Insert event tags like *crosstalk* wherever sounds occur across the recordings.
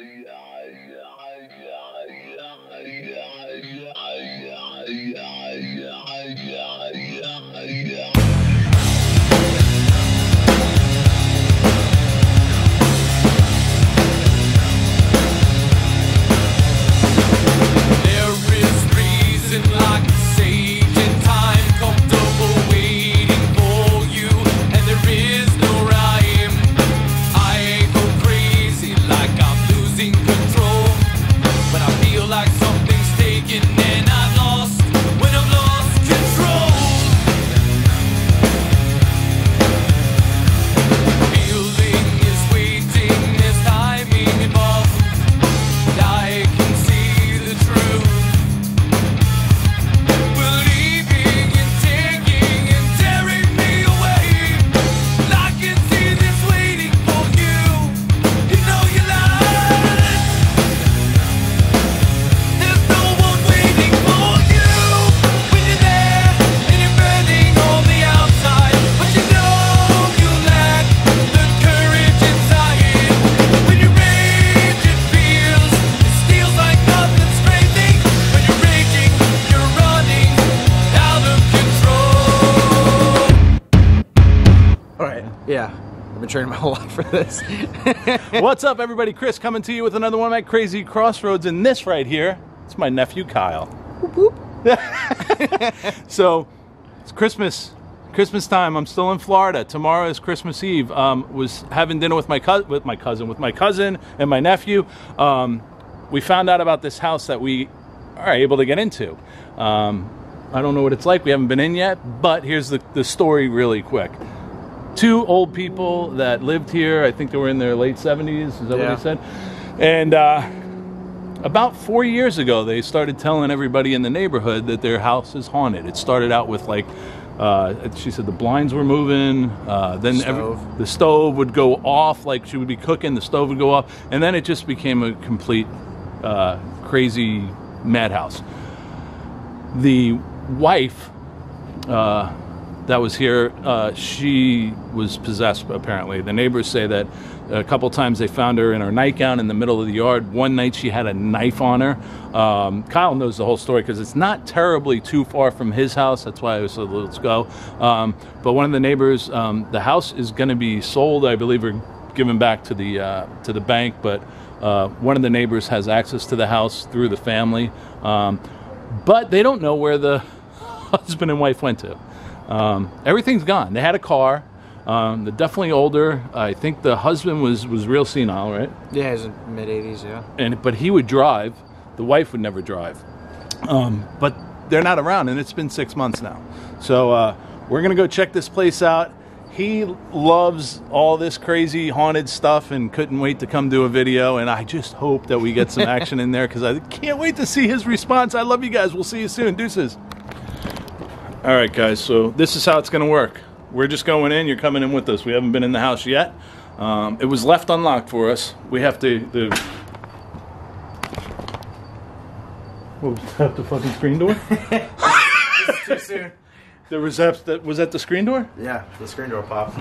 There this. *laughs* What's up, everybody? Chris coming to you with another one of my crazy crossroads. And this right here, it's my nephew Kyle. *laughs* so it's Christmas, Christmas time. I'm still in Florida. Tomorrow is Christmas Eve. Um, was having dinner with my cousin, with my cousin, with my cousin and my nephew. Um, we found out about this house that we are able to get into. Um, I don't know what it's like. We haven't been in yet, but here's the, the story really quick. Two old people that lived here. I think they were in their late 70s. Is that Yeah. what he said? And uh, about four years ago, they started telling everybody in the neighborhood that their house is haunted. It started out with like, uh, she said the blinds were moving, uh, then every- the stove would go off, like she would be cooking, the stove would go off, and then it just became a complete uh, crazy madhouse. The wife uh, that was here, uh, she was possessed apparently. The neighbors say that a couple times they found her in her nightgown in the middle of the yard. One night she had a knife on her. Um, Kyle knows the whole story because it's not terribly too far from his house. That's why I was said, let's go. Um, but one of the neighbors, um, the house is going to be sold, I believe, or given back to the, uh, to the bank, but uh, one of the neighbors has access to the house through the family. Um, but they don't know where the *laughs* husband and wife went to. Um, everything's gone. They had a car. Um, they're definitely older. I think the husband was was real senile, right? yeah, he's in mid 80s. Yeah. And but he would drive. The wife would never drive. Um, but they're not around, and it's been six months now. So uh, we're gonna go check this place out. He loves all this crazy haunted stuff and couldn't wait to come do a video. And I just hope that we get some *laughs* action in there because I can't wait to see his response. I love you guys. We'll see you soon. Deuces. All right, guys. So this is how it's going to work. We're just going in. You're coming in with us. We haven't been in the house yet. Um, it was left unlocked for us. We have to. The, what was that? The fucking screen door? *laughs* Too soon. There was that. that was that the screen door? Yeah, the screen door popped.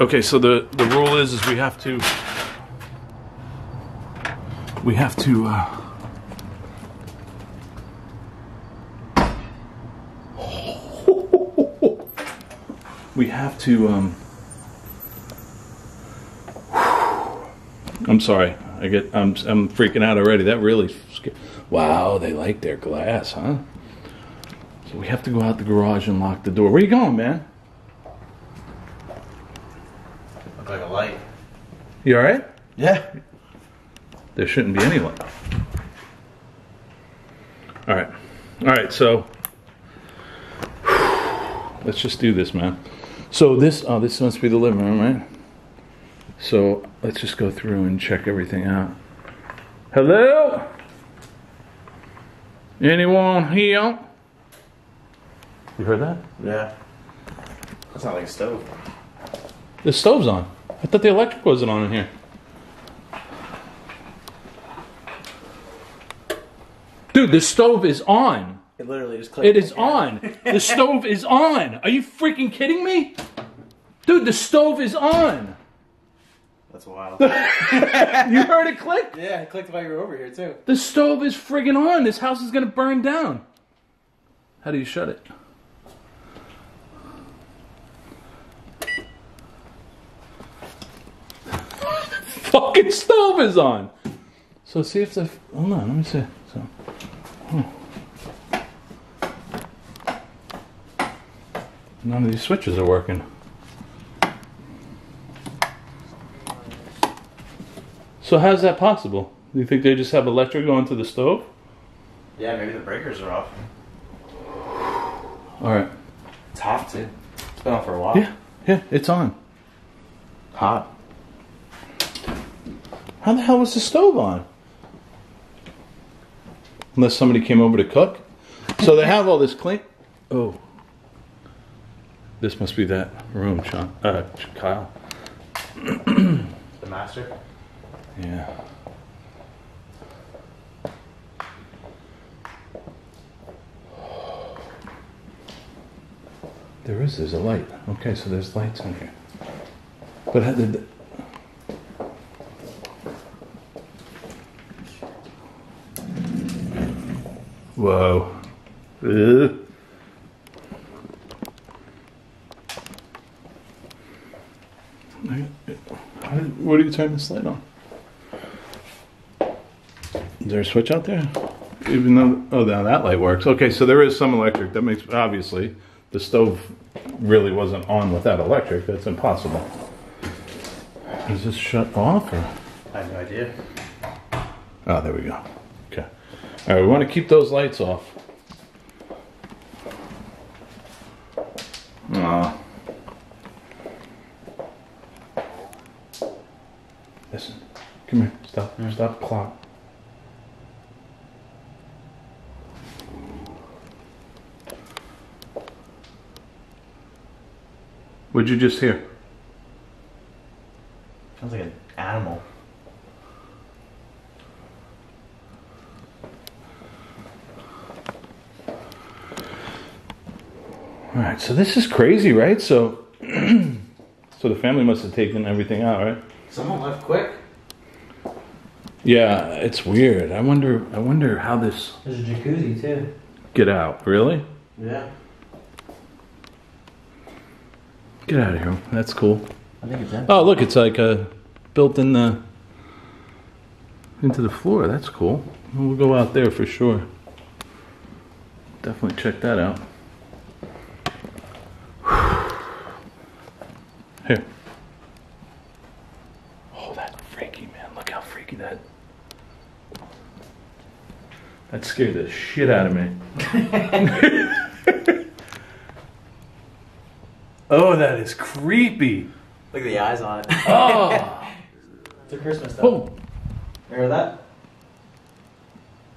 Okay, so the the rule is is we have to we have to uh, we have to um I'm sorry. I get I'm I'm freaking out already. That really Wow, they like their glass, huh? So we have to go out the garage and lock the door. Where you going, man? Look like a light. You all right? Yeah. There shouldn't be any light. All right. All right, so *sighs* let's just do this, man. So this oh this must be the living room, right? So let's just go through and check everything out. Hello? Anyone here? You heard that? Yeah. That's not like a stove. The stove's on. I thought the electric wasn't on in here. Dude, the stove is on. It literally just clicked. It is on. The *laughs* stove is on. Are you freaking kidding me? Dude, the stove is on. That's wild. *laughs* You heard it click? yeah, I clicked while you were over here too. The stove is friggin' on. This house is gonna burn down. How do you shut it? Fucking stove is on. So see if the hold on, let me see. So, none of these switches are working. So how's that possible? Do you think they just have electric going to the stove? Yeah, maybe the breakers are off. All right. It's hot too. It's been on for a while. Yeah, yeah, it's on. Hot. How the hell was the stove on? Unless somebody came over to cook. So they have all this clean. Oh. This must be that room, Sean. Uh, Kyle. The master. Yeah. There is, there's a light. Okay, so there's lights in here. But how did. Whoa. Ugh. How did- What do you turn this light on? Is there a switch out there? Even though, oh, now that light works. Okay, so there is some electric. That makes, obviously, the stove really wasn't on without electric. That's impossible. Is this shut off or? I have no idea. Oh, there we go. Okay. All right, we want to keep those lights off. Listen. Come here. Stop. Mm. Stop the clock. What'd you just hear? Sounds like an animal. All right, so this is crazy, right? So, *clears throat* so the family must have taken everything out, right? Someone left quick. Yeah, it's weird. I wonder. I wonder how this There's a jacuzzi too. get out. Really? Yeah. Get out of here. That's cool. I think it's empty. Oh, look, it's like uh, built in the into the floor. That's cool. We'll go out there for sure. Definitely check that out. *sighs* Here. Oh, that freaky man! Look how freaky that. That scared the shit out of me. *laughs* oh, that is creepy. Look at the eyes on it. Oh. *laughs* it's a Christmas stuff. oh. Remember that?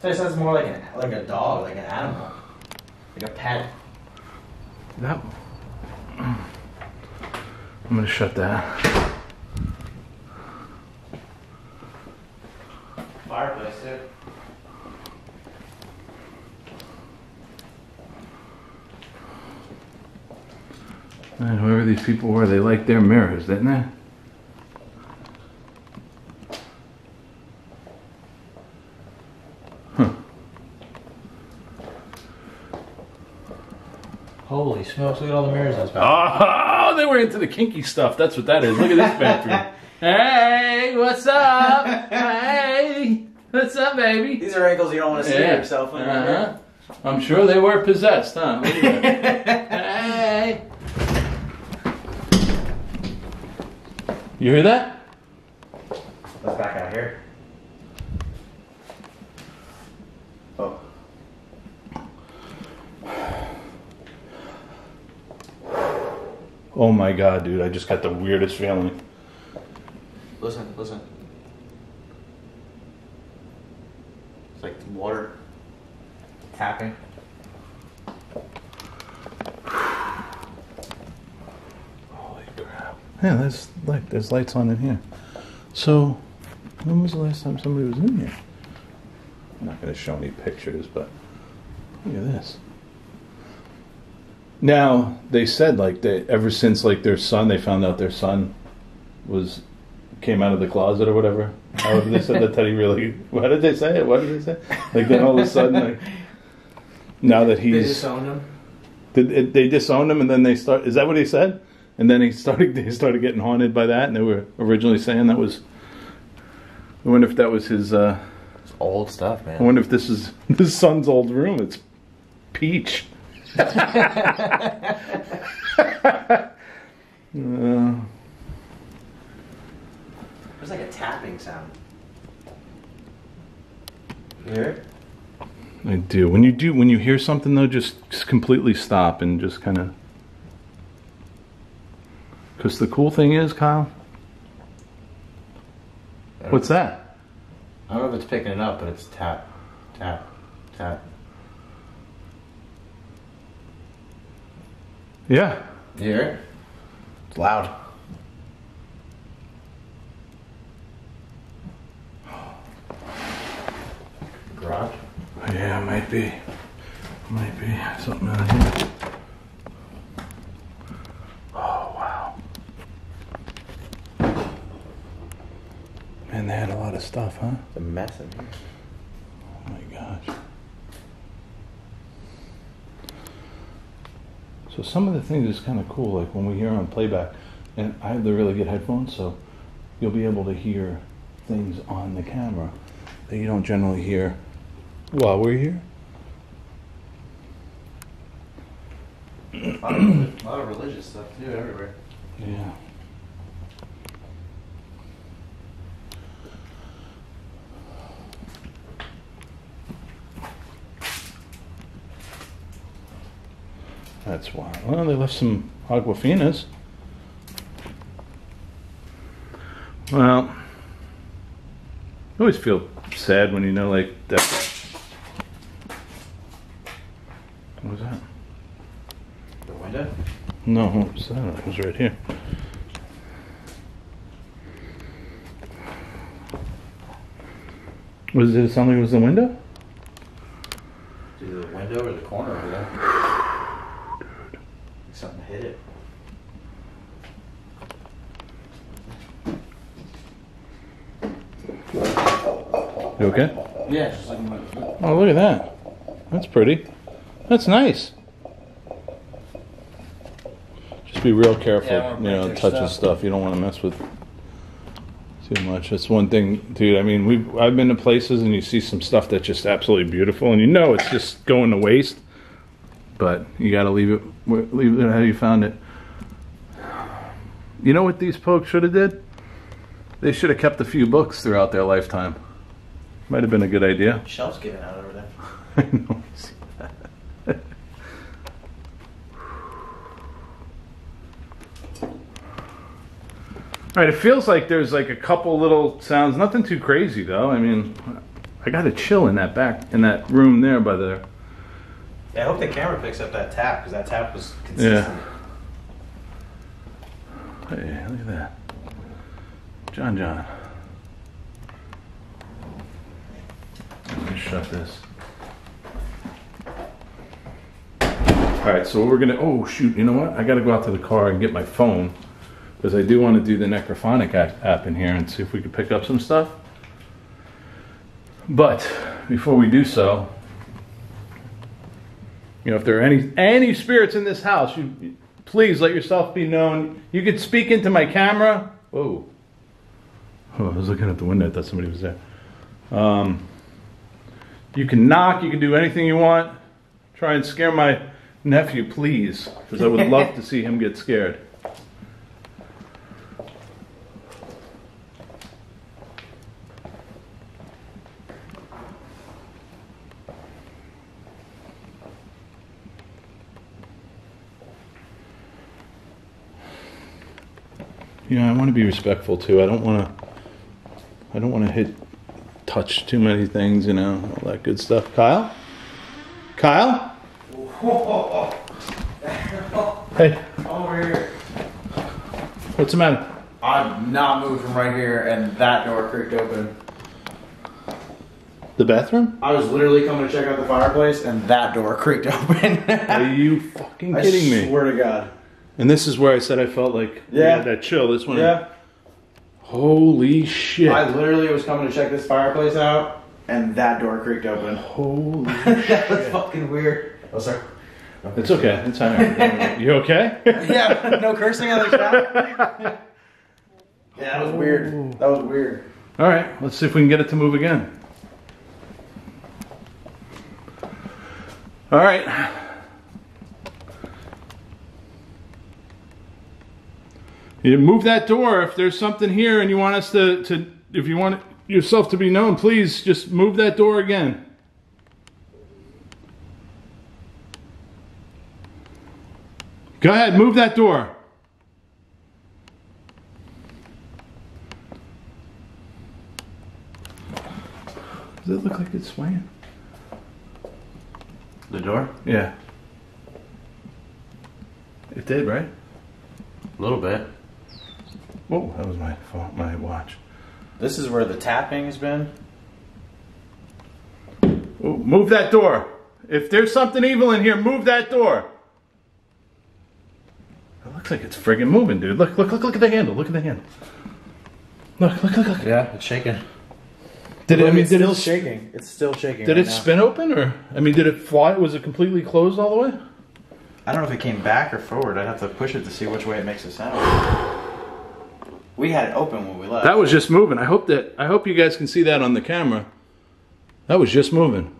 So it sounds more like an like a dog, like an animal, like a pet. That. I'm gonna shut that. Man, whoever these people were, they liked their mirrors, didn't they? Holy smokes! Look at all the mirrors in this bathroom. Oh, they were into the kinky stuff. That's what that is. Look at this bathroom. *laughs* hey, what's up? hey, what's up, baby? These are ankles you don't want to see yourself in. Uh-huh. I'm sure they were possessed, huh? *laughs* Look at that. hey. You hear that? Let's back out here. Oh. Oh my god, dude! I just got the weirdest feeling. Listen, listen. It's like water tapping. Holy crap! Yeah, there's like there's lights on in here. So, when was the last time somebody was in here? I'm not going to show any pictures, but look at this. Now they said like they ever since like their son, they found out their son was came out of the closet or whatever. How did they said that Teddy really? What did they say? What did they say? Like then all of a sudden, like now that he's They disowned him. did they disowned him and then they start. Is that what he said? And then he started. *laughs* he started getting haunted by that, and they were originally saying that was. I wonder if that was his. uh It's old stuff, man. I wonder if this is *laughs* his son's old room. It's peach. Uh, *laughs* There's like a tapping sound. You hear it? I do. When you do, when you hear something though, just, just completely stop and just kind of. Because the cool thing is, Kyle. What's that? I don't know if it's picking it up, but it's tap, tap, tap. Yeah. You hear it? It's loud. Garage? Yeah, it might be. Might be something out here. Oh wow. Man, they had a lot of stuff, huh? It's a mess in here. Oh my gosh. So some of the things is kind of cool, like when we hear on playback, and I have the really good headphones, so you'll be able to hear things on the camera that you don't generally hear while we're here. A lot, of, a lot of religious stuff too, everywhere. Yeah. That's wild. Well, they left some Aquafinas. Well, I always feel sad when you know, like, that. What was that? The window? No, what was that? It was right here. Was it sound like it was the window? Either the window or the corner over there. Something hit it. You okay? Yeah, just like my, Oh, look at that. That's pretty. That's nice. Just be real careful, Yeah, I you know, break their touching stuff. stuff. You don't want to mess with too much. That's one thing, dude. I mean, we have I've been to places and you see some stuff that's just absolutely beautiful, and you know it's just going to waste. But you got to leave it, where- leave it how you found it. You know what these folks should have did? They should have kept a few books throughout their lifetime. Might have been a good idea. shelves giving out over there. *laughs* I know. I see that. All right, it feels like there's like a couple little sounds, nothing too crazy though. I mean, I got a chill in that back in that room there by the. Yeah, I hope the camera picks up that tap because that tap was consistent. Yeah. Hey, look at that, John John. Let me shut this. All right, so we're gonna. Oh shoot! You know what? I got to go out to the car and get my phone because I do want to do the Necrophonic app, in here and see if we can pick up some stuff. But before we do so, you know, if there are any any spirits in this house, you please let yourself be known. You could speak into my camera. Whoa! Oh, I was looking at the window. I thought somebody was there. Um, you can knock. You can do anything you want. Try and scare my nephew, please, because I would love to see him get scared. Yeah, I want to be respectful too. I don't want to. I don't want to hit, touch too many things, you know, all that good stuff. Kyle, Kyle. *laughs* Hey, Over here. what's the matter? I'm not moved from right here, and that door creaked open. The bathroom? I was literally coming to check out the fireplace, and that door *laughs* creaked open. Are you fucking I kidding me? swear to God. And this is where I said I felt like yeah, that chill. This one. Yeah. Holy shit. I literally was coming to check this fireplace out, and that door creaked open. Holy. *laughs* that was fucking weird. Oh, sorry. It's okay. It's all right. You okay? *laughs* yeah, no cursing on the shot. yeah, that was weird. That was weird. All right. Let's see if we can get it to move again. All right. You move that door if there's something here and you want us to, to if you want yourself to be known, please just move that door again. Go ahead, move that door. Does it look like it's swaying? The door? Yeah. It did, right? A little bit. Whoa, that was my phone, my watch. This is where the tapping has been. Oh, move that door. If there's something evil in here, move that door. It looks like it's friggin' moving, dude. Look, look, look, look at the handle. Look at the handle. Look, look, look, look. Yeah, it's shaking. Did it? I mean, it's did still it? shaking. It's still shaking. Did right it now. spin open, or I mean, did it fly? Was it completely closed all the way? I don't know if it came back or forward. I'd have to push it to see which way it makes a sound. We had it open when we left. That was just moving. I hope that I hope you guys can see that on the camera. That was just moving.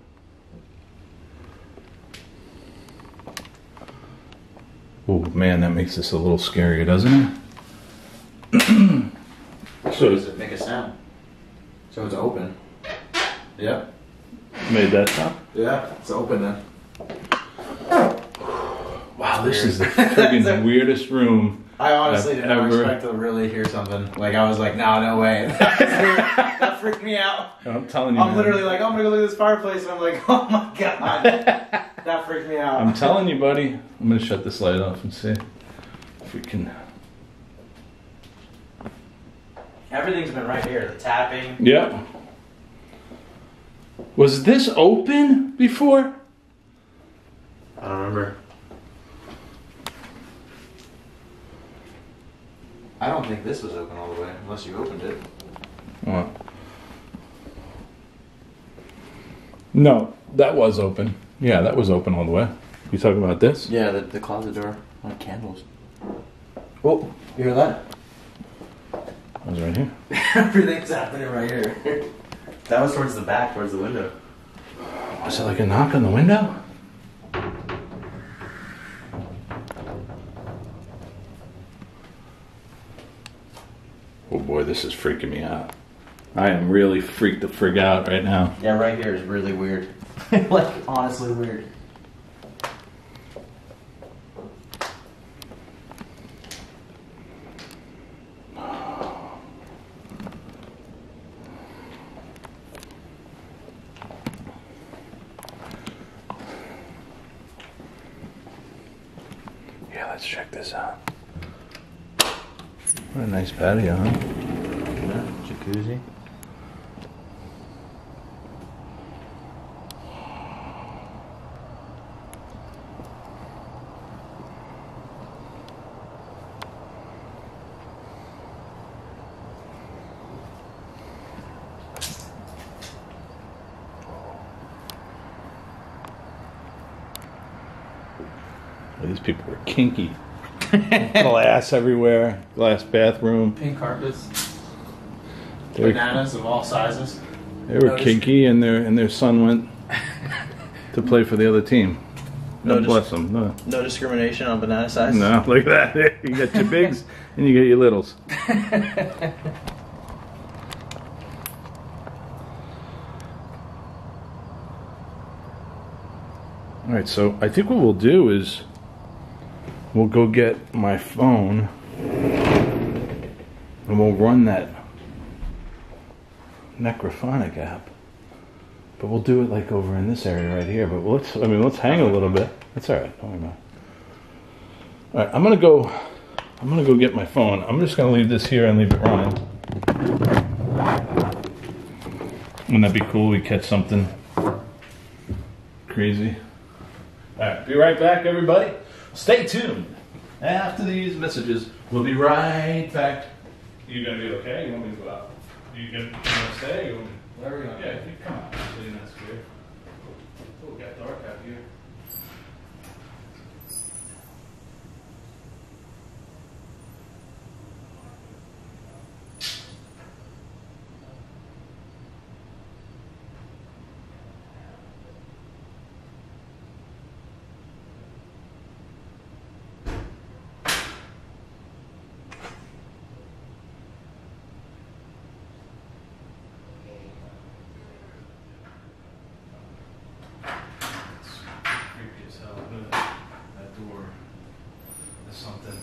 Oh man, that makes this a little scarier, doesn't it? *clears throat* so does it make a sound? So it's open. Yep. Made that sound. Yeah, it's open then. Wow, this is the *laughs* friggin' weirdest room. I honestly did not ever- expect to really hear something. Like I was like, no, no way. *laughs* that, was weird. That freaked me out. I'm telling you, I'm man. literally like, I'm gonna go look at this fireplace, and I'm like, *laughs* oh my god, *laughs* that freaked me out. I'm telling you, buddy. I'm gonna shut this light off and see if we can. Everything's been right here. The tapping. Yep. Was this open before? I don't remember. I don't think this was open all the way, unless you opened it. What? No, that was open. Yeah, that was open all the way. You talking about this? Yeah, the, the closet door on candles. Oh, you hear that? That was right here. *laughs* Everything's happening right here. *laughs* that was towards the back, towards the window. Was it like a knock on the window? Boy, this is freaking me out. I am really freaked the frig out right now. Yeah, right here is really weird. *laughs* like, honestly weird. Yeah, let's check this out. What a nice patio, huh? Yeah, jacuzzi. These people were kinky. *laughs* Glass everywhere, glass bathroom. Pink carpets. They were, Bananas of all sizes. they were Notice- kinky, and their and their son went to play for the other team. God Notice- bless them. No, No discrimination on banana size. no, *laughs* look at that. You got your bigs *laughs* and you got your littles. All right, so I think what we'll do is we'll go get my phone and we'll run that Necrophonic app. But we'll do it like over in this area right here. But let's, I mean, let's hang a little bit. That's all right. Don't worry about it. All right, I'm gonna go. I'm gonna go get my phone. I'm just gonna leave this here and leave it running. Wouldn't that be cool? We catch something crazy. All right, be right back, everybody. Stay tuned. After these messages, we'll be right back. You gonna be okay? You want me to go out? You gonna, you gonna stay? You want me? Whatever you want. Yeah, you come on. So you're not scared. Oh, it got dark out here. It's creepy as hell. Look at That that door is something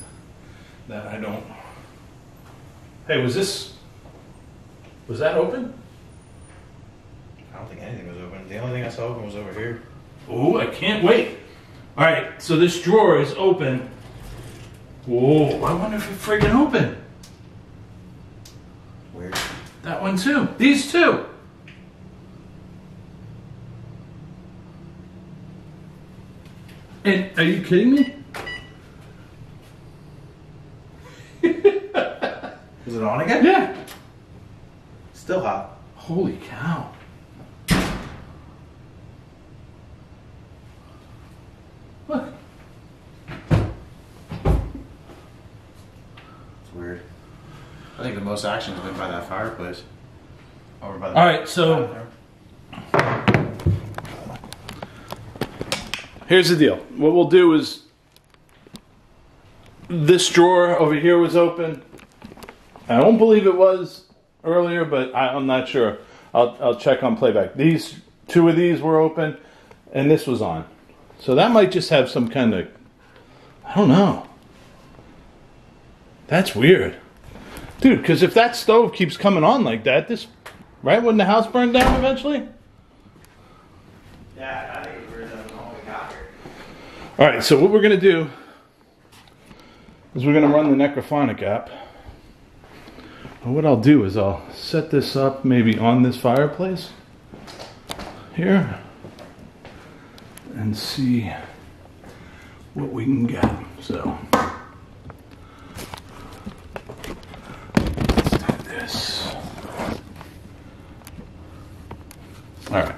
that I don't. Hey, was this? Was that open? I don't think anything was open. The only thing I saw open was over here. Oh, I can't wait. All right, so this drawer is open. Whoa, I wonder if it's friggin' open. Weird. That one too. These two. And are you kidding me? Is it on again? Yeah. Still hot. Holy cow. Look. It's weird. I think the most action has been by that fireplace. Over by the. All right, so here's the deal. What we'll do is this drawer over here was open. I don't believe it was earlier, but I, I'm not sure. I'll, I'll check on playback. These two of these were open, and this was on. So that might just have some kind of I don't know. That's weird, dude. Because if that stove keeps coming on like that, this right when the house burned down eventually. Yeah, I think it's weird that when we got here. All right, so what we're gonna do is we're gonna run the Necrophonic app. And what I'll do is I'll set this up maybe on this fireplace here and see what we can get. So let's do this. All right.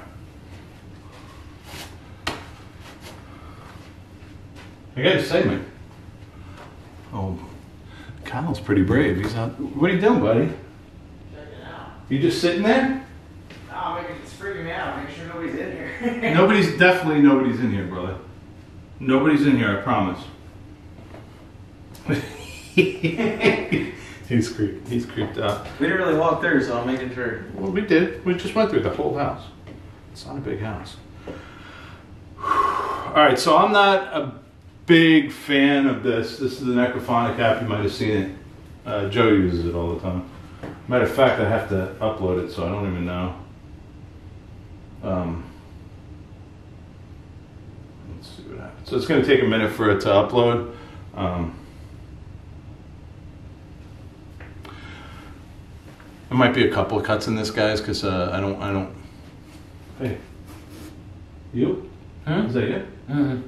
I gotta say. Oh, pretty brave. He's out. What are you doing, buddy? Check it out. You just sitting there? Oh, make it, it's freaking me out. Make sure nobody's in here. *laughs* Nobody's definitely nobody's in here, brother. Nobody's in here. I promise. *laughs* he's creeped. He's creeped out. we didn't really walk through, so I'm making sure. Well, we did. We just went through the whole house. It's not a big house. *sighs* All right, so I'm not a big fan of this. This is the Necrophonic app. You might have seen it. Uh, Joe uses it all the time. Matter of fact, I have to upload it, so I don't even know. Um, let's see what happens. So it's going to take a minute for it to upload. Um, there might be a couple of cuts in this, guys, because uh, I don't, I don't. Hey, you? Hmm? Is that you? Mm-hmm.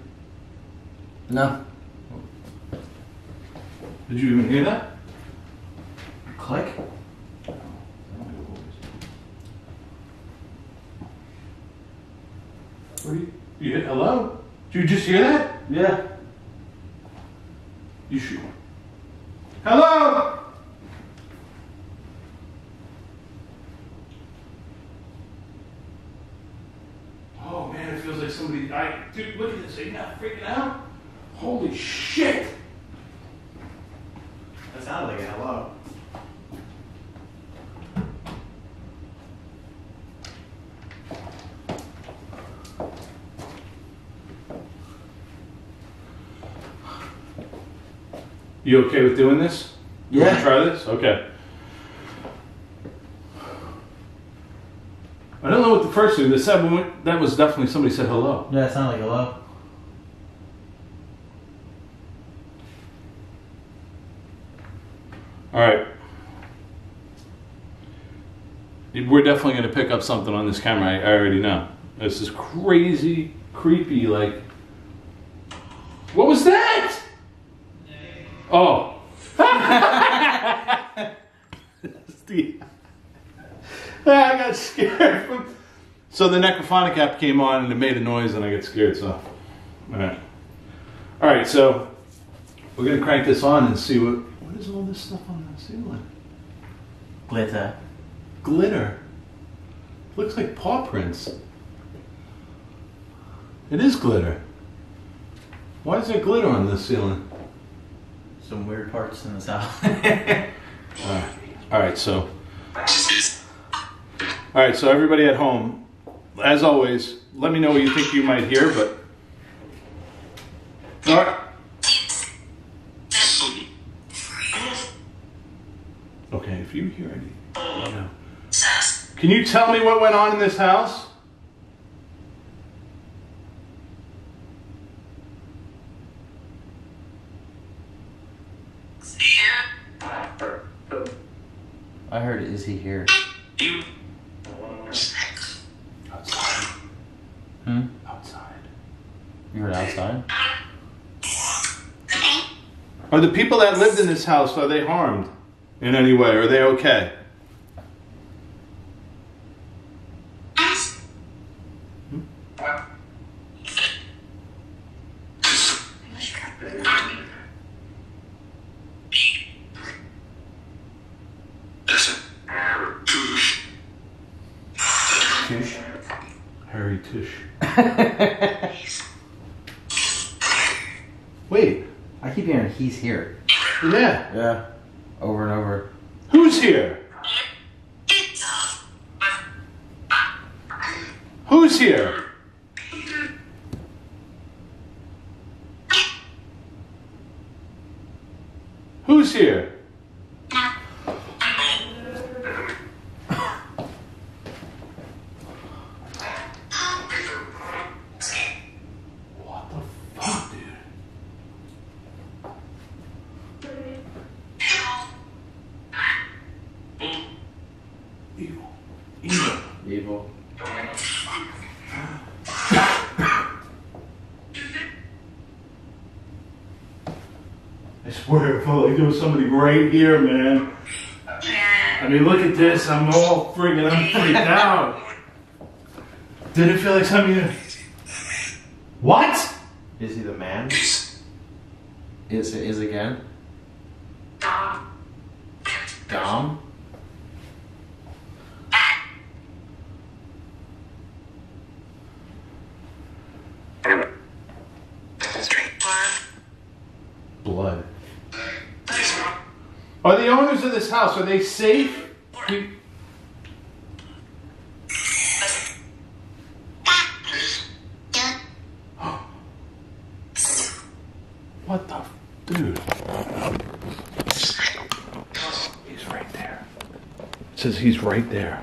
No. Did you even hear that? Click. What you, you hit hello? Did you just hear that? Yeah. You should. Hello? Oh man, it feels like somebody. I dude, look at this. Are you not freaking out? Holy shit! That sounded like a hello. You okay with doing this? You want Yeah. to try this? Okay. I don't know what the first thing. The seven. one- That was definitely somebody said hello. Yeah, it sounded like hello. All right. We're definitely going to pick up something on this camera. I, I already know. This is crazy, creepy. Like, what was that? Oh. *laughs* Steve. I got scared. From... So the necrophonic app came on and it made a noise and I got scared. So, all right, all right. So we're gonna crank this on and see what what is all this stuff on the ceiling? Glitter. Glitter. Looks like paw prints. It is glitter. Why is there glitter on this ceiling? Some weird parts in this house. All right. All right. So. All right. So everybody at home, as always, let me know what you think you might hear. But. All right. Okay. If you hear anything, let me know. Can you tell me what went on in this house? I heard, is he here? Outside. Hmm? Outside. You heard outside? Are the people that lived in this house are they harmed in any way? Are they okay? *laughs* Wait. I keep hearing he's here. Yeah. Yeah. Over and over. Who's here? Who's here? Who's here? What the fuck, dude? Evil. Evil. Evil. I swear it felt like there was somebody right here, man. I mean, look at this. I'm all freaking, I'm freaked *laughs* out. Did it feel like something? What? Is he the man? Is it is again? Are the owners of this house, are they safe? You- *gasps* What the? f- Dude. He's right there. It says he's right there.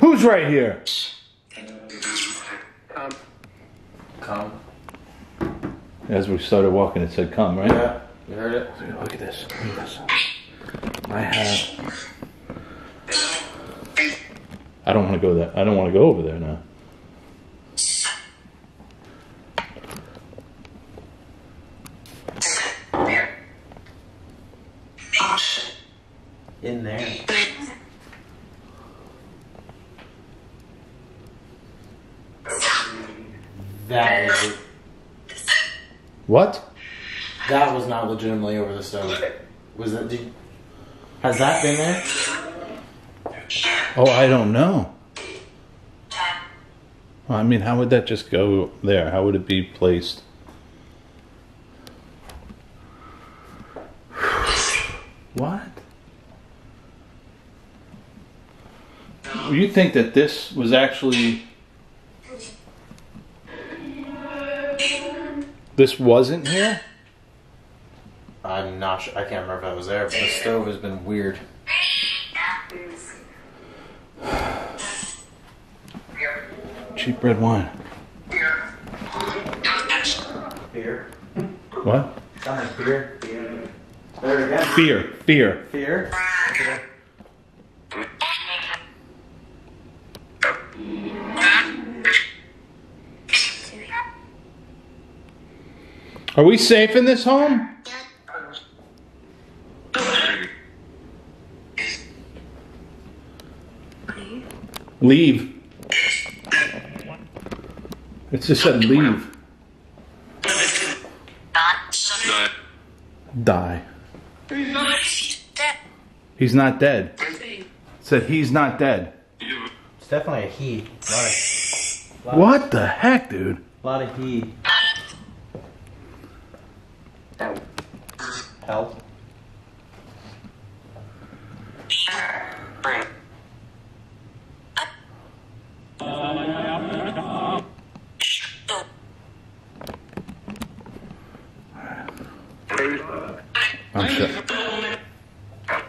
Who's right here? Come. As we started walking, it said come, right? Yeah. You heard it? Look at this. Look at this. I have. I don't want to go there. I don't want to go over there now. In there. That was What? that was not legitimately over the stove. Was that? Did, has that been there? Oh, I don't know. Well, I mean, how would that just go there? How would it be placed? What? You think that this was actually. This wasn't here? I'm not sure. I can't remember if that was there, but the stove has been weird. Cheap red wine. Fear. What? Sound like fear. There again. Fear. Fear. Fear. Are we safe in this home? Leave. It just said leave. Die. He's not dead. It said he's not dead. It's definitely a he. A lot of, What the heck, dude? A lot of he. Help. I'm shut.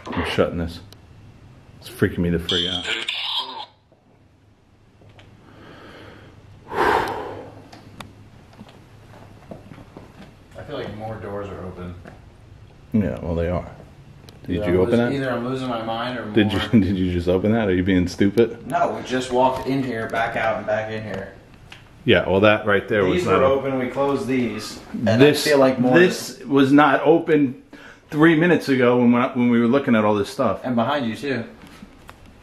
I'm shutting this. It's freaking me the freak out. I feel like more doors are open. Yeah, well they are. Did Either you open that? Either I'm losing my mind or Did you *laughs* did you just open that? Are you being stupid? No, we just walked in here, back out, and back in here. Yeah, well that right there was These not were open. open. We closed these. And This I feel like more. this was not open three minutes ago when we, when we were looking at all this stuff. and behind you too.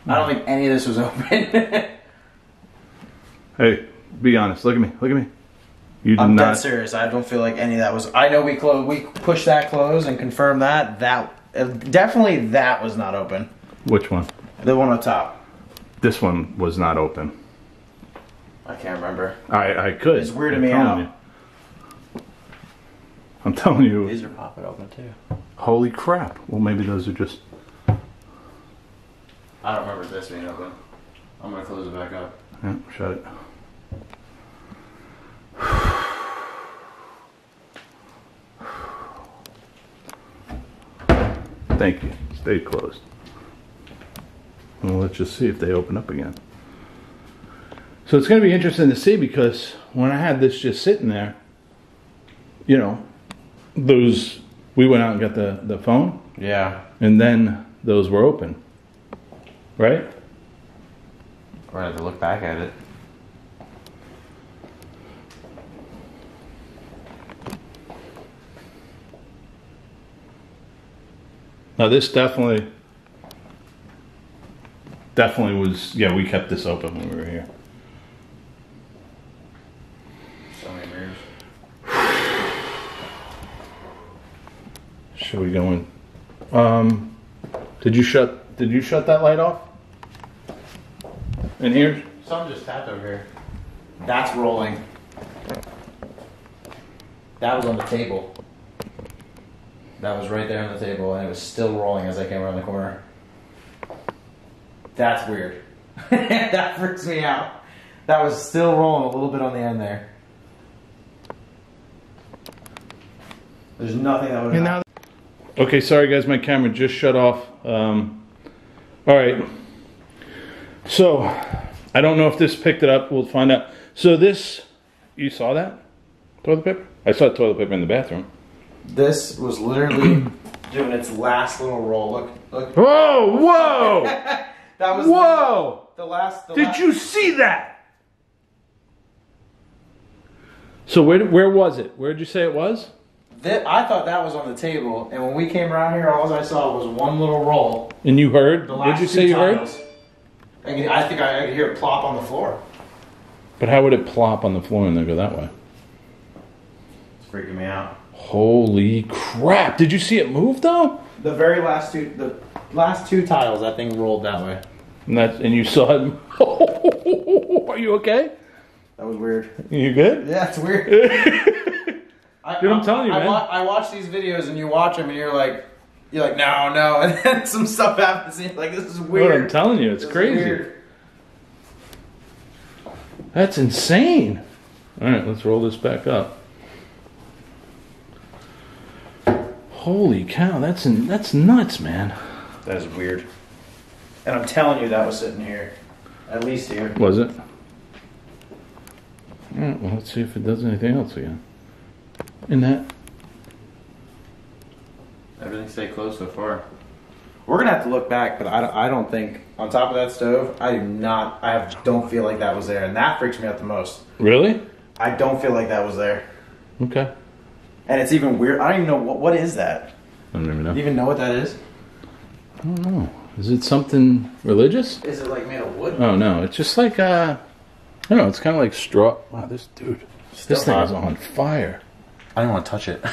I don't think any of this was open. *laughs* Hey, be honest. Look at me. Look at me. You did I'm dead not. serious. I don't feel like any of that was. I know we closed. We pushed that close and confirmed that that uh, definitely that was not open. Which one? The one on top. This one was not open. I can't remember. I I could. It's weirding I'm me telling out. you. I'm telling you. These are popping open too. Holy crap. Well, maybe those are just. I don't remember this being open. I'm gonna close it back up. Yeah, shut it. Thank you. Stay closed. Well, let's just see if they open up again. So it's going to be interesting to see because when I had this just sitting there, you know, those we went out and got the the phone, Yeah. and then those were open, right? We're gonna have to look back at it. Now this definitely, definitely was. Yeah, we kept this open when we were here. So many mirrors. Should we go in? Um, did you shut? Did you shut that light off? In here? Some just tapped over here. That's rolling. That was on the table. That was right there on the table, and it was still rolling as I came around the corner. That's weird. *laughs* that freaks me out. That was still rolling a little bit on the end there. There's nothing that would. Okay, sorry guys, my camera just shut off. Um, all right. So, I don't know if this picked it up. We'll find out. So this, you saw that toilet paper? I saw toilet paper in the bathroom. This was literally *clears throat* doing its last little roll. Look, look. Whoa! Whoa! *laughs* That was Whoa! the last. The Did last, you see that? So where where was it? Where did you say it was? Thi- I thought that was on the table, and when we came around here, all I saw was one little roll. And you heard? The Did last you two say you heard? tiles. I, could- I think I, I could hear it plop on the floor. But how would it plop on the floor and then go that way? It's freaking me out. Holy crap! Did you see it move though? The very last two, the last two tiles, that thing rolled that way. And that and you saw it. *laughs* Oh, are you okay? That was weird. You good? Yeah, it's weird. *laughs* I, Dude, I'm telling you, I, man. wa- I watch these videos, and you watch them, and you're like, you're like, no, no, *laughs* and then some stuff happens, and you're like, this is weird. What I'm telling you, it's This crazy. That's insane. All right, let's roll this back up. Holy cow! That's that's nuts, man. That is weird. And I'm telling you, that was sitting here, at least here. Was it? All right, well, let's see if it does anything else again. In that. Everything stayed closed so far. We're gonna have to look back, but I don't, I don't think on top of that stove, I do not, I have, don't feel like that was there, and that freaks me out the most. Really? I don't feel like that was there, Okay. and it's even weird. I don't even know what what is that. I don't even Do you know. even know what that is? I don't know. Is it something religious? Is it like made of wood? Oh no, it's just like uh, I don't know. It's kind of like straw. Wow, this dude, this thing hot. is on fire. I don't want to touch it.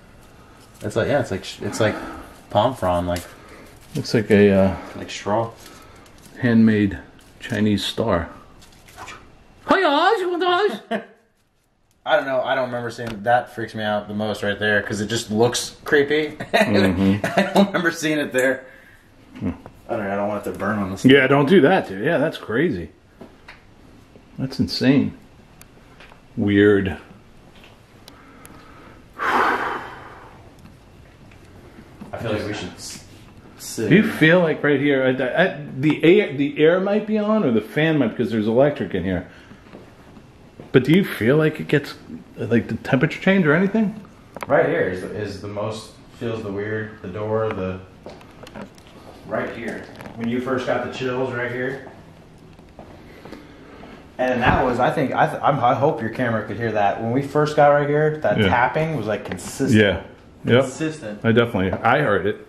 *laughs* it's like yeah, it's like it's like palm frond, like Looks like a uh, like straw. handmade Chinese star. Hi guys, *laughs* I don't know. I don't remember seeing that. Freaks me out the most right there because it just looks creepy. *laughs* I don't remember seeing it there. I don't. know, I don't want it to burn on this. Yeah, don't do that, dude. Yeah, that's crazy. That's insane. Weird. Feel like we should sit. Do you feel like right here, I, I, the air, the air might be on, or the fan might because there's electric in here. But do you feel like it gets like the temperature change or anything? Right here is, is the most feels the weird. The door, the right here. When you first got the chills, right here. And that was, I think, I, th- I'm, I hope your camera could hear that. When we first got right here, that Yeah. tapping was like consistent. Yeah. Yep. Consistent. I definitely, I heard it.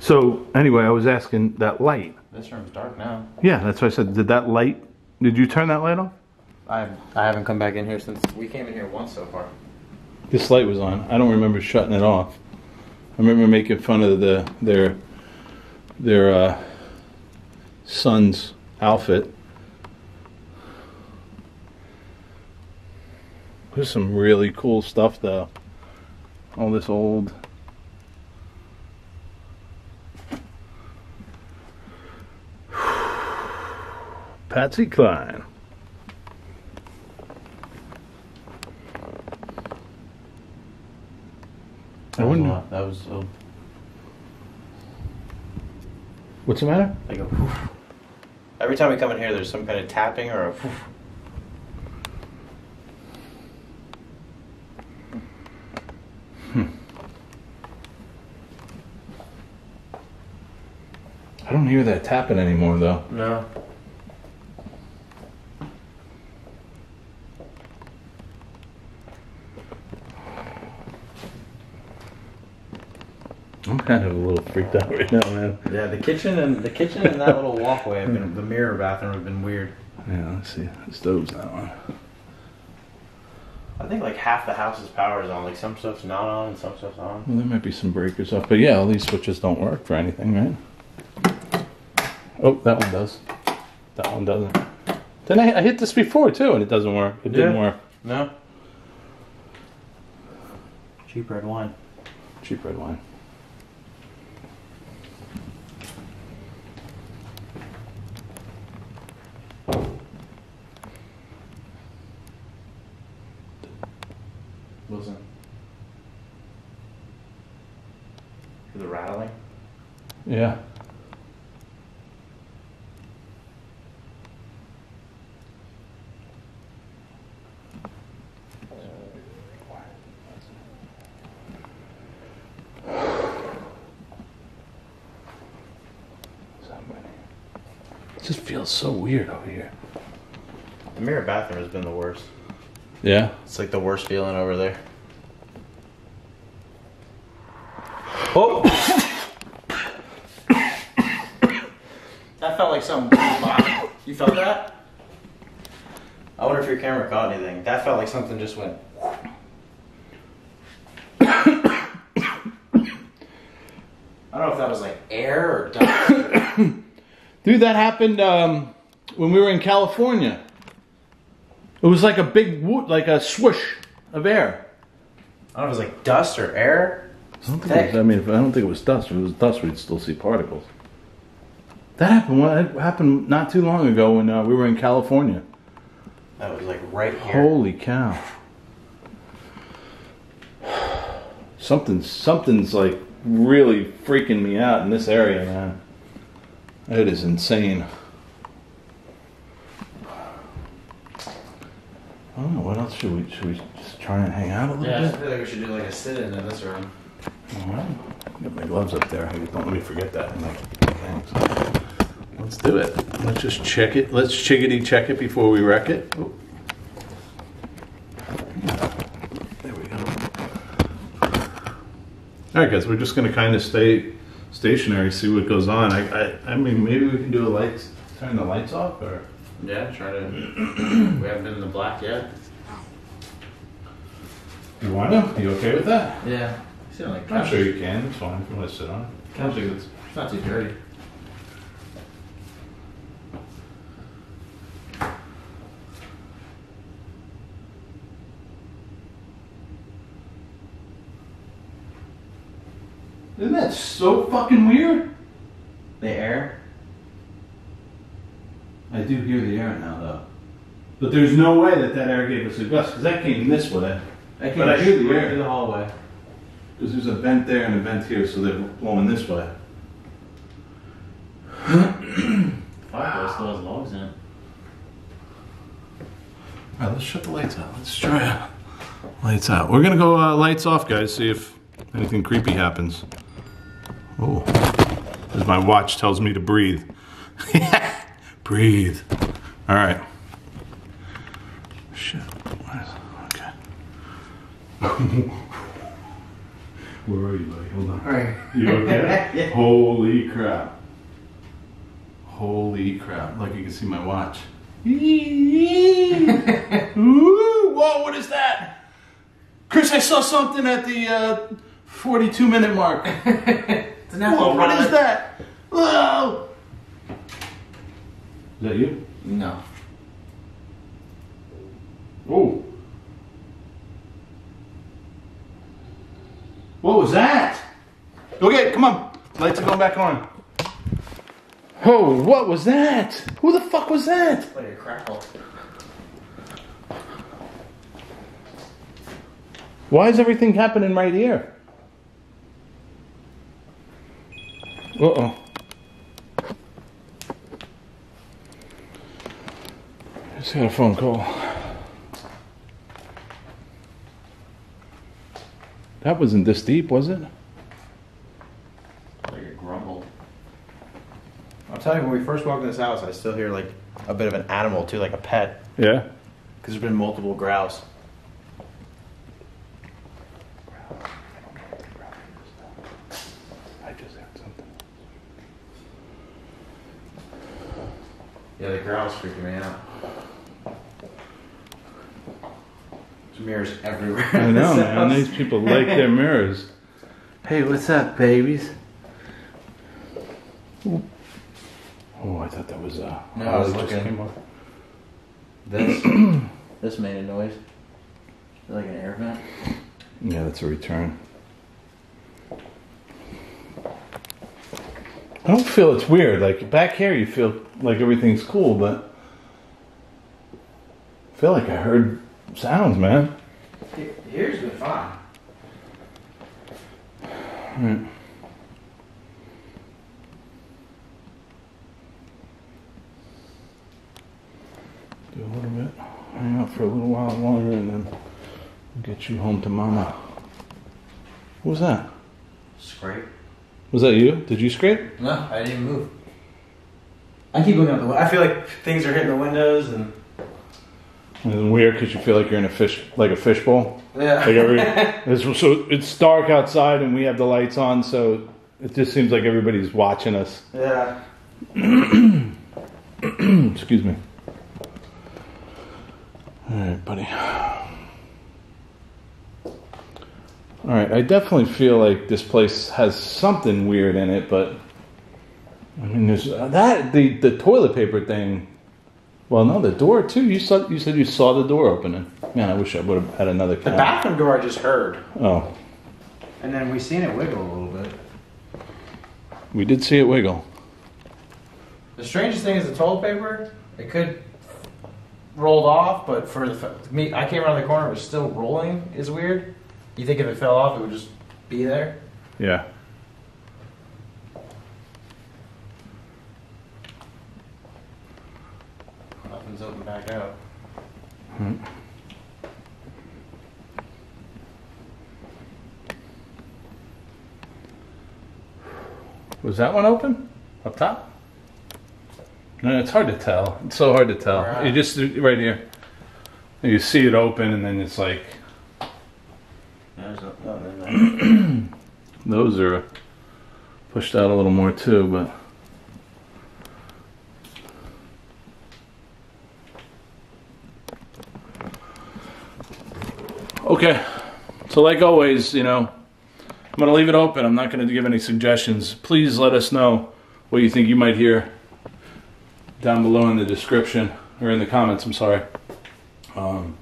So anyway, I was asking that light. This room's dark now. Yeah, that's what I said. Did that light? Did you turn that light on? I I haven't come back in here since we came in here once so far. This light was on. I don't remember shutting it off. I remember making fun of the their their uh, son's outfit. There's some really cool stuff though. All this old. *sighs* Patsy Cline. I wonder. That was a, What's the matter? a. whoof. Every time we come in here, there's some kind of tapping or a. hear that tapping anymore though. No. I'm kind of a little freaked out right now, man. Yeah, the kitchen and the kitchen and that little walkway have been the mirror bathroom have been weird. Yeah, let's see. The stove's not on. I think like half the house's power is on. Like some stuff's not on and some stuff's on. Well, there might be some breakers off, but yeah, all these switches don't work for anything, right? Oh, that one does. That one doesn't. Then I, I hit this before too, and it doesn't work. It didn't Yeah. work. No. Cheap red wine. Cheap red wine. Listen. Hear the rattling? Yeah. It just feels so weird over here. The mirror bathroom has been the worst. Yeah. It's like the worst feeling over there. Oh! *coughs* that felt like something. You felt that? I wonder if your camera caught anything. That felt like something just went. I don't know if that was like air or dust. Dude, that happened um, when we were in California. It was like a big, wo- like a swoosh of air. I don't know if it was like dust or air. I don't think it was, I mean, if, I don't think it was dust. If it was dust, we'd still see particles. That happened. What it happened not too long ago when uh, we were in California. That was like right here. Holy cow! *sighs* Something, something's like really freaking me out in this area, man. It is insane. I don't know. What else should we should we just try and hang out a little Yeah, I feel like we should do like a sit-in in this room. All right. Got my gloves up there. Don't let me forget that. Let's do it. Let's just check it. Let's chiggity check it before we wreck it. Oh. There we go. All right, guys. We're just going to kind of stay stationary, see what goes on. I, I, I mean, maybe we can do a lights, turn the lights off, or Yeah, try to. *clears throat* we haven't been in the black yet. you want to? You okay with that? Yeah. The I'm couch. sure you can. It's fine if you want to sit on it. I don't think it's. It's not too dirty. Isn't that so fucking weird? The air. I do hear the air now, though. But there's no way that that air gave us a gust because that came this way. I But I hear the straight air. in the hallway. Because there's a vent there and a vent here, so they're blowing this way. Fireplace still has logs in it. All right, let's shut the lights out. Let's try it. Lights out. We're gonna go uh, lights off, guys. See if anything creepy happens. Oh, as my watch tells me to breathe. *laughs* breathe. All right. Shit. Okay. *laughs* Where are you, buddy? Hold on. Right. You okay? *laughs* Yeah. Holy crap. Holy crap. Like you can see my watch. Ooh, whoa, what is that? Chris, I saw something at the uh, 42 minute mark. It's an Whoa, what is that? Whoa! Is that you? No. Oh. What was that? Okay, come on. Lights are going back on. Oh, what was that? Who the fuck was that? Like a crackle. Why is everything happening right here? Uh oh. Just got a phone call. That wasn't this deep, was it? Like a grumble. I'll tell you, when we first walked in this house, I still hear like a bit of an animal too, like a pet, Yeah. because there's been multiple growls. I just heard something. Yeah, the growl's freaking me out. There's mirrors everywhere. I *laughs* know, man. These people like their mirrors. Hey, what's up, babies? Oh, I thought that was uh. No, I was looking. This, *clears throat* this made a noise. Like an air vent. Yeah, that's a return. I don't feel it's weird. Like back here, you feel like everything's cool, but I feel like I heard sounds, man. He- Here's been fine. Do a little bit, hang out for a little while longer, and then get you home to mama. What was that? Scrape. Was that you? Did you scrape? No, I didn't move. I keep looking out the window. I feel like things are hitting the windows, and It's weird because you feel like you're in a fish, like a fishbowl. Yeah. Like every, *laughs* it's, so it's dark outside and we have the lights on, so it just seems like everybody's watching us. yeah, *clears throat* Excuse me. All right, buddy. All right, I definitely feel like this place has something weird in it, but I mean, there's uh, that the the toilet paper thing. Well, no, the door too. You saw. You said you saw the door opening. Man, I wish I would have had another the bathroom door I just heard, Oh, and then we seen it wiggle a little bit. we did see it wiggle. The strangest thing is the toilet paper. It could rolled off, but for the me, I came around the corner. It was still rolling. Is weird. You think if it fell off, it would just be there? Yeah. Nothing's open back out. Hmm. Was that one open? Up top? No, it's hard to tell. It's so hard to tell. Right. You just right here. You see it open, and then it's like *clears throat* Those are pushed out a little more too, but. Okay, so like always, you know, I'm gonna leave it open. I'm not gonna give any suggestions. Please let us know what you think you might hear down below in the description or in the comments. I'm sorry. Um,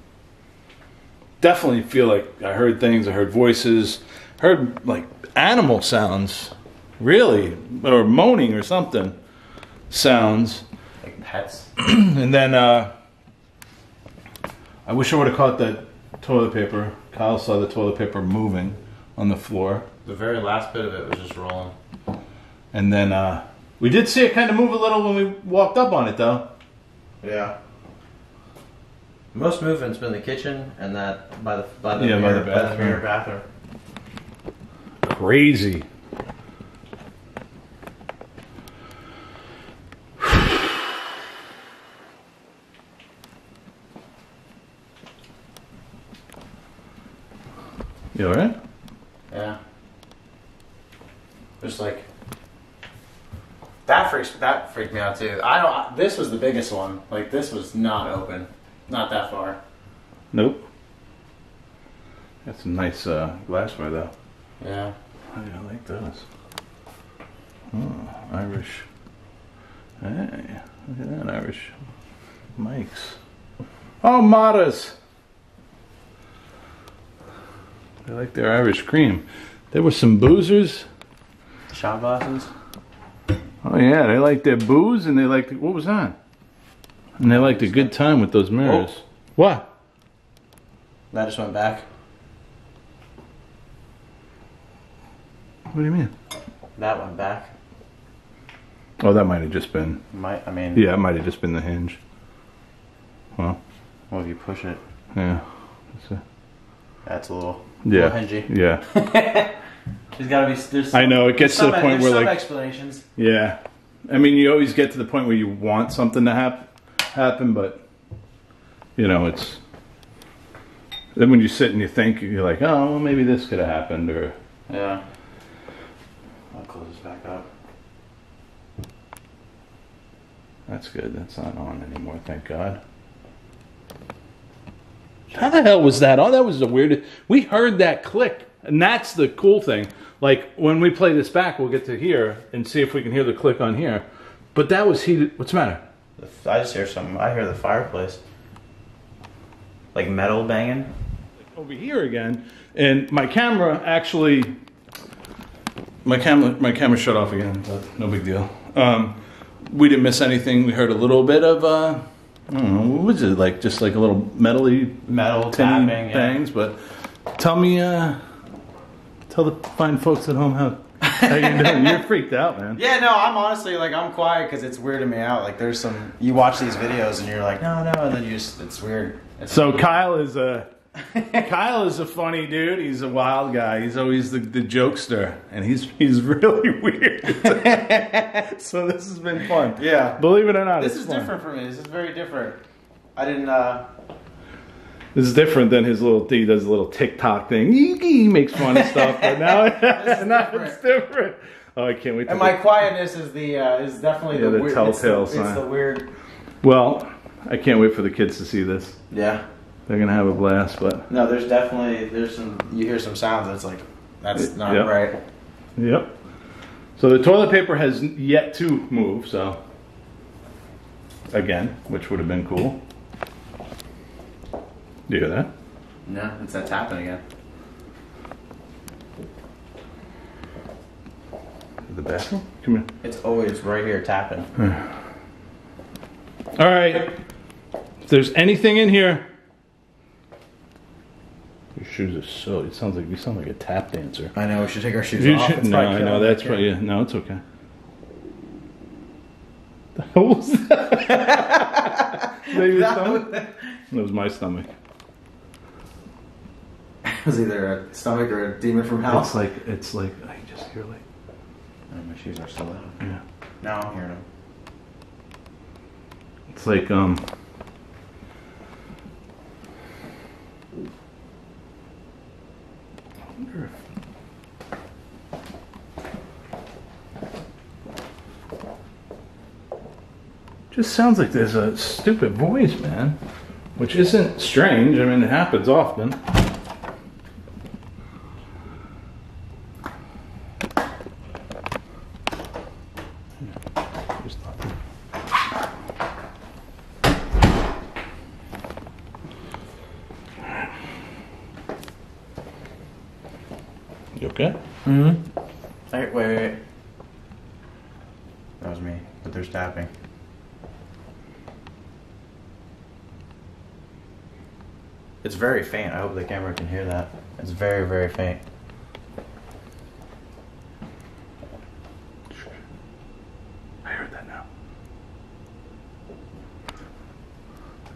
definitely feel like I heard things. I heard voices. Heard like animal sounds, really, or moaning or something sounds. Like pets. *clears throat* And then uh, I wish I would have caught that toilet paper. Kyle saw the toilet paper moving on the floor. The very last bit of it was just rolling. And then uh, we did see it kind of move a little when we walked up on it, though. Yeah. Most movement's been the kitchen and that by the by the Yeah, by mirror, the by the bathroom. mirror bathroom. Crazy. *sighs* You alright? Yeah. Just like that freaks that freaked me out too. I don't. This was the biggest one. Like this was not open, not that far. Nope. Got some nice uh, glassware though. Yeah. I like those. Oh, Irish. Hey, look at that Irish Mist. Oh, Matas. They like their Irish cream. There were some boozers. Shot glasses. Oh yeah, they like their booze and they like what was that? And they liked a good time with those mirrors. Oh. What? That just went back. What do you mean? That went back. Oh, that might have just been. Might I mean Yeah, it might have just been the hinge. Well, well if you push it, yeah. That's a- that's a little Yeah. little hingy. Yeah. *laughs* There's got to be. There's I know it gets to the point there's where some like explanations. yeah. I mean, you always get to the point where you want something to hap- happen, but you know, it's then when you sit and you think, you're like, oh, well, maybe this could have happened, or Yeah. I'll close this back up. that's good. That's not on anymore, thank God. How the hell was that? Oh, that was the weirdest. We heard that click, and that's the cool thing. Like when we play this back, we'll get to hear and see if we can hear the click on here. But that was heated. What's the matter? I just hear something. I hear the fireplace. Like metal banging. over here again, and my camera actually, my camera, my camera shut off again, but no big deal. Um, we didn't miss anything. We heard a little bit of, uh, I don't know, what was it like? Just like a little metally Metal tapping. yeah. bangs. But tell me, uh, tell the fine folks at home how *laughs* how you doing. You're freaked out, man. Yeah, no, I'm honestly like I'm quiet because it's weirding me out. Like there's some you watch these videos and you're like no no, and then you just it's weird. It's So Kyle is a *laughs* Kyle is a funny dude. He's a wild guy. He's always the, the jokester, and he's he's really *laughs* weird. so this has been fun. yeah. Believe it or not, This it's is fun. different for me. This is very different. I didn't. uh This is different than his little. He does a little TikTok thing. He, makes fun of stuff, but now, *laughs* *laughs* is now it's different. Oh, I can't wait. To And my quietness is the uh, is definitely Yeah, the, the weird. telltale it's, the, it's the weird. well, I can't wait for the kids to see this. Yeah. They're gonna have a blast. But No, there's definitely there's some you hear some sounds that's like that's not Yeah. right. Yep. So the toilet paper has yet to move, so again, which would have been cool. Do you hear that? No, it's that tapping again. The bathroom? Come here. It's always right here tapping. *sighs* All right. If there's anything in here, your shoes are so. It sounds like you sound like a tap dancer. I know we should take our shoes You off. should- no, I know that's right. Yeah, no, it's okay. *laughs* The hell was that? *laughs* That stomach? That was my stomach. *laughs* it was either a stomach or a demon from hell. It's like it's like I just hear like. And my shoes are still out. Yeah. Now I'm hearing them. It's like um. Wonder if just sounds like there's a stupid voice, man. Which isn't strange. I mean, it happens often. Wait. That was me, but they're tapping. It's very faint. I hope the camera can hear that. It's very, very faint. I heard that now.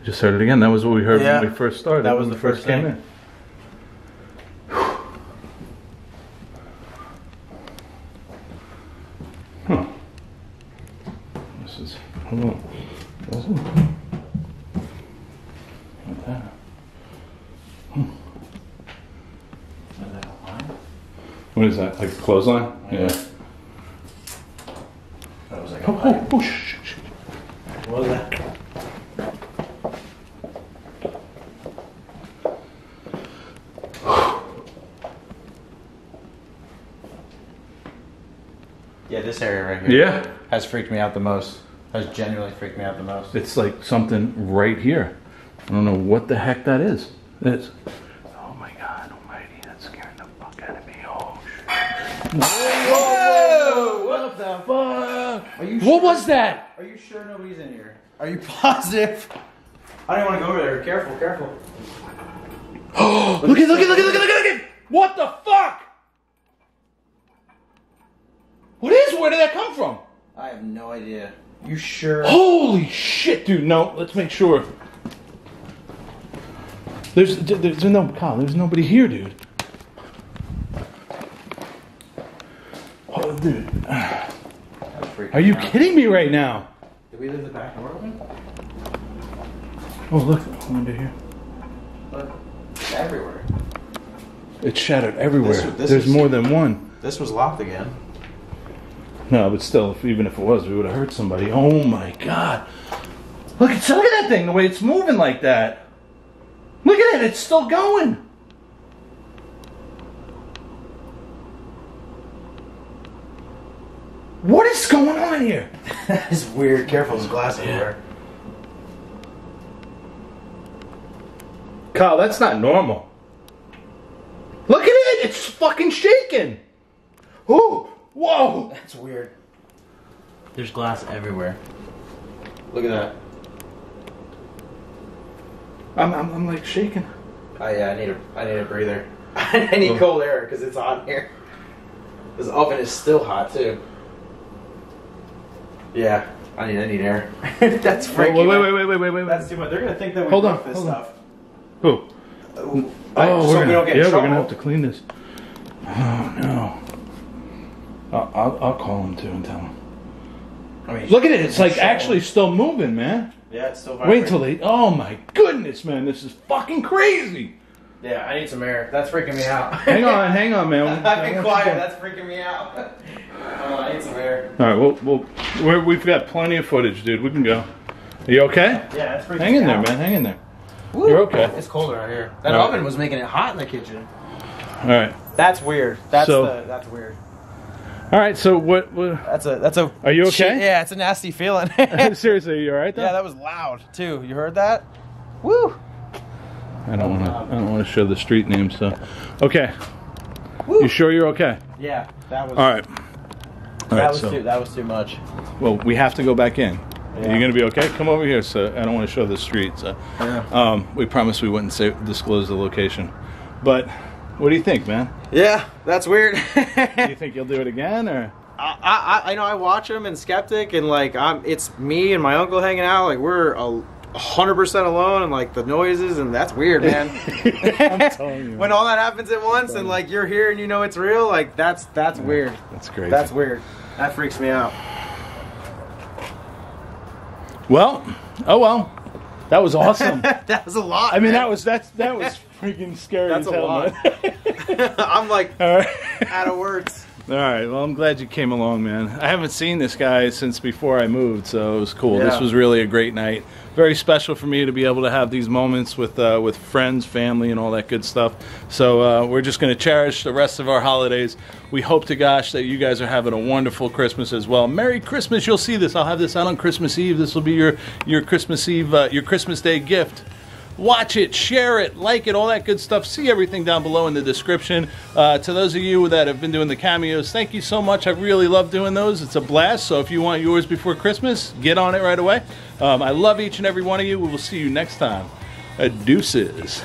I just heard it again. That was what we heard Yeah. when we first started. That was the first first came in. Huh. This is. Hold on. Does it? Like that. What is that? Like a clothesline? Yeah. That was like Oh, oh, oh, shh, shh. What was that? Yeah, this area right here Yeah. has freaked me out the most. Has genuinely freaked me out the most. It's like something right here. I don't know what the heck that is. It's. Oh my God Almighty! That's scaring the fuck out of me. Oh shit! Whoa! What the Fuck! Are you What was that? Are you sure nobody's in here? Are you *laughs* positive? I don't want to go over there. Careful, careful. *gasps* Look at! Look at! Look at! Look at! Look at! Look at! What the fuck? What is? Where did that come from? I have no idea. You sure? Holy shit, dude! No, let's make sure. There's, there's no, Kyle. There's nobody here, dude. Oh, dude, are you kidding me right now? Did we leave the back door open? Oh, look, under here. Look, it's everywhere. It's shattered everywhere. This- this There's more than one. This was locked again. No, but still, if, even if it was, we would have hurt somebody. Oh my god! Look at look at that thing. The way it's moving like that. Look at it. It's still going. What is going on here? *laughs* It's weird. Careful, there's glass everywhere. Kyle, that's not normal. Look at it. It's fucking shaking. Ooh, whoa. That's weird. There's glass everywhere. Look at that. I'm, I'm, I'm like shaking. Oh yeah, I need a I need a breather. *laughs* I need cold air because it's hot here. This oven is still hot too. Yeah, I need I need air. *laughs* That's Wait, freaking. wait, wait, wait, wait, wait, wait, wait. That's too much. They're gonna think that we Hold on, broke this hold on. stuff. Who? Oh, Oh, so we're gonna, don't get yeah, we're gonna trouble. have to clean this. Oh no. I'll, I'll, I'll call him too and tell him. I mean, Look at it. It's like trouble. actually still moving, man. Yeah, it's still. Wait until vibrating. they. Oh my goodness, man. This is fucking crazy. Yeah, I need some air. That's freaking me out. *laughs* Hang on, hang on, man. *laughs* I've been quiet. That's freaking me out. *laughs* Oh, I need some air. All right, well, well we're, we've got plenty of footage, dude. We can go. Are you okay? Yeah, that's freaking Hang in there, man. Hang in there. Woo. You're okay. It's colder out here. That All right. oven was making it hot in the kitchen. All right. That's weird. That's So- the, that's weird. All right. So what? what That's a that's a. Are you okay? Yeah, it's a nasty feeling. seriously, are you all right? Though? Yeah, that was loud too. You heard that? Woo! I don't want to. I don't want to show the street name. So, okay. Woo. You sure you're okay? Yeah, that was. All right. All that right. was So, too. That was too much. well, we have to go back in. Are Yeah. you gonna be okay? Come over here. So I don't want to show the street. So, Yeah. um, we promised we wouldn't say, disclose the location. But what do you think, man? Yeah, that's weird. Do *laughs* you think you'll do it again, or? I, I, I know I watch him and skeptic and like I'm it's me and my uncle hanging out like we're a hundred percent alone and like the noises and that's weird man. *laughs* I'm telling you. when all that happens at once and like you're here and you know it's real like that's that's weird. That's crazy. That's weird. That freaks me out. well. Oh well. That was awesome. *laughs* that was a lot. I mean, man. that was that's that was *laughs* freaking scary That's a lot. I'm like right. out of words. All right. Well, I'm glad you came along, man. I haven't seen this guy since before I moved, so it was cool. This was really a great night. Very special for me to be able to have these moments with uh, with friends, family, and all that good stuff. So uh, we're just going to cherish the rest of our holidays. We hope to gosh that you guys are having a wonderful Christmas as well. Merry Christmas! You'll see this. I'll have this out on Christmas Eve. This will be your your Christmas Eve, uh, your Christmas Day gift watch it, share it, like it, all that good stuff. See everything down below in the description. Uh, to those of you that have been doing the cameos, thank you so much. I really love doing those. It's a blast. So if you want yours before Christmas, get on it right away. Um, I love each and every one of you. We will see you next time. Uh, deuces.